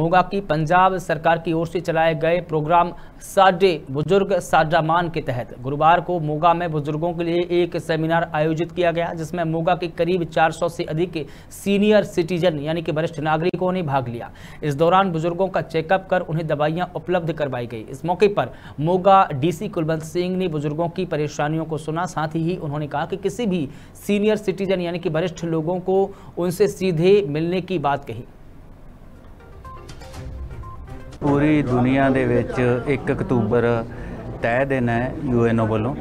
मोगा की पंजाब सरकार की ओर से चलाए गए प्रोग्राम साडे बुज़ुर्ग साडा मान के तहत। गुरुवार को मोगा में बुज़ुर्गों के लिए एक सेमिनार आयोजित किया गया, जिसमें मोगा के करीब 400 से अधिक सीनियर सिटीजन, यानी कि वरिष्ठ नागरिकों ने भाग लिया। इस दौरान बुज़ुर्गों का चेकअप कर उन्हें दवाइयाँ उपलब्ध करवाई गई। इस मौके पर मोगा डीसी कुलवंत सिंह ने बुज़ुर्गों की परेशानियों को सुना। साथ ही उन्होंने कहा कि किसी भी सीनियर सिटीजन, यानी कि वरिष्ठ लोगों को उनसे सीधे मिलने की बात कही। ਪੂਰੀ ਦੁਨੀਆ ਦੇ ਵਿੱਚ 1 ਅਕਤੂਬਰ ਤੈਅ ਦਿਨ ਹੈ ਯੂਐਨਓ ਵੱਲੋਂ।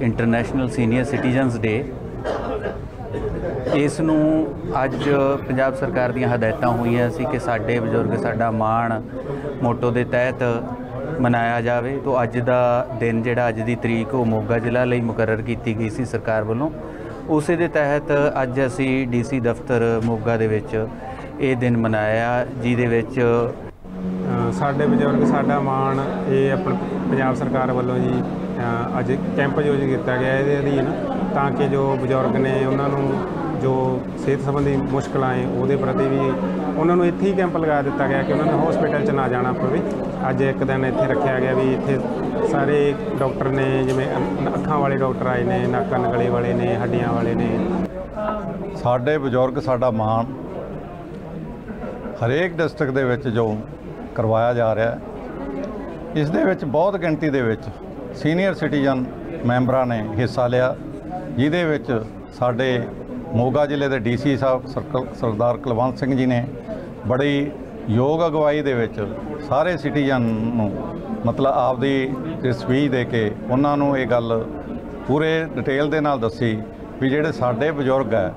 ਇੰਟਰਨੈਸ਼ਨਲ ਸੀਨੀਅਰ ਸਿਟੀਜ਼ਨਸ ਡੇ ਇਸ ਨੂੰ ਅੱਜ ਪੰਜਾਬ ਸਰਕਾਰ ਦੀਆਂ ਹਦਾਇਤਾਂ ਹੋਈਆਂ ਸੀ ਕਿ ਸਾਡੇ ਬਜ਼ੁਰਗ, ਸਾਡਾ ਮਾਣ ਮੋਟੋ ਦੇ ਤਹਿਤ ਮਨਾਇਆ ਜਾਵੇ। ਤੋਂ ਅੱਜ ਦਾ ਦਿਨ ਜਿਹੜਾ ਅੱਜ ਦੀ ਤਰੀਕ, ਉਹ ਮੋਗਾ ਜ਼ਿਲ੍ਹਾ ਲਈ ਮੁਕਰਰ ਕੀਤੀ ਗਈ ਸੀ ਸਰਕਾਰ ਵੱਲੋਂ। ਉਸੇ ਦੇ ਤਹਿਤ ਅੱਜ ਅਸੀਂ ਡੀਸੀ ਦਫ਼ਤਰ ਮੋਗਾ ਦੇ ਵਿੱਚ ਇਹ ਦਿਨ ਮਨਾਇਆ। ਜਿਹਦੇ ਵਿੱਚ ਸਾਡੇ ਬਜ਼ੁਰਗ, ਸਾਡਾ ਮਾਣ ਇਹ ਆਪਣ ਪੰਜਾਬ ਸਰਕਾਰ ਵੱਲੋਂ ਜੀ ਅੱਜ ਕੈਂਪ ਆਯੋਜਿਤ ਕੀਤਾ ਗਿਆ ਇਹਦੇ ਅਧੀਨ, ਤਾਂ ਕਿ ਜੋ ਬਜ਼ੁਰਗ ਨੇ ਉਹਨਾਂ ਨੂੰ ਜੋ ਸਿਹਤ ਸੰਬੰਧੀ ਮੁਸ਼ਕਲਾਂ ਹੈ ਉਹਦੇ ਪ੍ਰਤੀ ਵੀ ਉਹਨਾਂ ਨੂੰ ਇੱਥੇ ਹੀ ਕੈਂਪ ਲਗਾ ਦਿੱਤਾ ਗਿਆ ਕਿ ਉਹਨਾਂ ਨੂੰ ਹਸਪੀਟਲ 'ਚ ਨਾ ਜਾਣਾ ਪਵੇ। ਅੱਜ ਇੱਕ ਦਿਨ ਇੱਥੇ ਰੱਖਿਆ ਗਿਆ ਵੀ ਇੱਥੇ ਸਾਰੇ ਡਾਕਟਰ ਨੇ, ਜਿਵੇਂ ਅੱਖਾਂ ਵਾਲੇ ਡਾਕਟਰ ਆਏ ਨੇ, ਨੱਕ, ਕੰਨ ਗਲੇ ਵਾਲੇ ਨੇ, ਹੱਡੀਆਂ ਵਾਲੇ ਨੇ। ਸਾਡੇ ਬਜ਼ੁਰਗ, ਸਾਡਾ ਮਾਣ ਹਰੇਕ ਡਿਸਟ੍ਰਿਕਟ ਦੇ ਵਿੱਚ ਜੋ ਕਰਵਾਇਆ ਜਾ ਰਿਹਾ ਹੈ। ਇਸ ਦੇ ਵਿੱਚ ਬਹੁਤ ਗਿਣਤੀ ਦੇ ਵਿੱਚ ਸੀਨੀਅਰ ਸਿਟੀਜ਼ਨ ਮੈਂਬਰਾਂ ਨੇ ਹਿੱਸਾ ਲਿਆ, ਜਿਹਦੇ ਵਿੱਚ ਸਾਡੇ ਮੋਗਾ ਜ਼ਿਲ੍ਹੇ ਦੇ ਡੀਸੀ ਸਾਹਿਬ ਸਰਕਲ ਸਰਦਾਰ ਕੁਲਵੰਤ ਸਿੰਘ ਜੀ ਨੇ ਬੜੀ ਯੋਗ ਅਗਵਾਈ ਦੇ ਵਿੱਚ ਸਾਰੇ ਸਿਟੀਜ਼ਨ ਨੂੰ ਮਤਲਬ ਆਪਦੀ ਸਪੀਚ ਦੇ ਕੇ ਉਹਨਾਂ ਨੂੰ ਇਹ ਗੱਲ ਪੂਰੇ ਡਿਟੇਲ ਦੇ ਨਾਲ ਦੱਸੀ ਵੀ ਜਿਹੜੇ ਸਾਡੇ ਬਜ਼ੁਰਗ ਹੈ